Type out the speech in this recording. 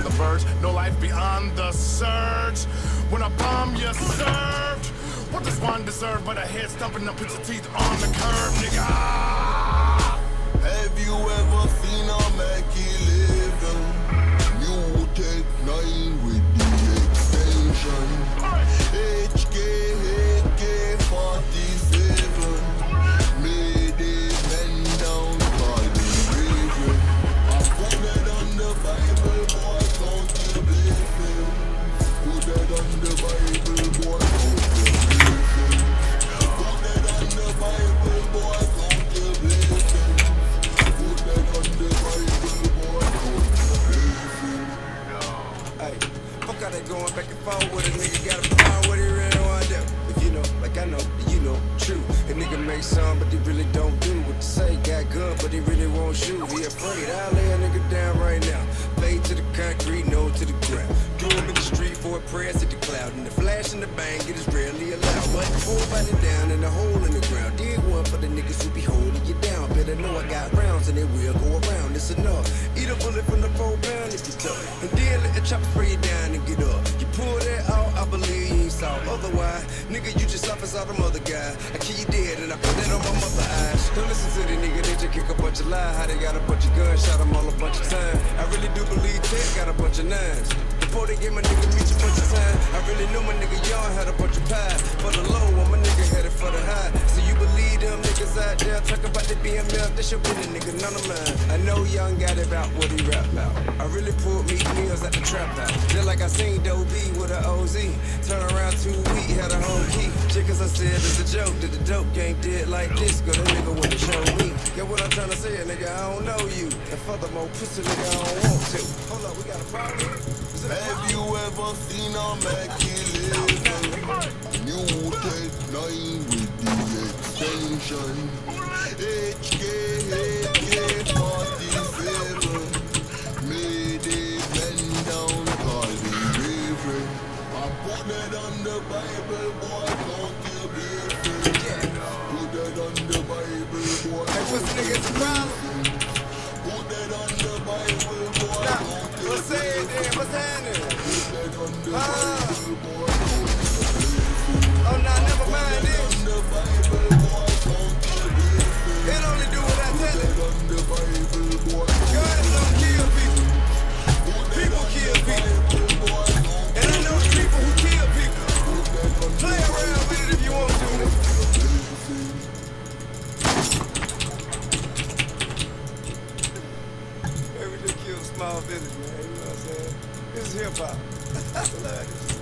on the verge. No life beyond the surge. When I bomb, you served. What does one deserve but a head stumping a piece of teeth on the curb, nigga? Ah. Have you ever they going back and forth with a nigga got a problem what he really wanna do. If you know, like I know, you know, true. A nigga make some, but he really don't do what to say. Got good, but he really won't shoot. He afraid. I'll lay a nigga down right now. Fade to the concrete, no to the ground. Do him in the street for a prayer to the cloud. And the flash and the bang, it is rarely allowed. But full body down in the hole in the ground. Did one for the niggas who be holding you down. Better know I got rounds and it will go around. It's enough. You just soft as all them other guys. I kill you dead and I put that on my mother eyes. Don't listen to the nigga, they just kick a bunch of lies. How they got a bunch of guns, shot them all a bunch of times. I really do believe Tech got a bunch of nines. Before they get my nigga reach a bunch of time, I really knew my nigga Young had a bunch of pie. For the low, I'm a nigga headed for the high. So you believe them niggas out there talk about the BMF, they should be the nigga, none of mine. I know Young got it about what he rap about. I really pulled me meals at the trap house. Just like I seen Doe B with a OZ. Turn around two week, had a whole key. Said it's a joke. Did the dope game did like this? Go the nigga wanna show me. Get what I'm trying to say, nigga, I don't know you. And furthermore, pussy nigga, I don't want to. Hold up, we got a problem here? Is it Have you ever seen a living? New Tech 9 with the extension. Small village, man. You know what I'm saying? This is hip hop. This.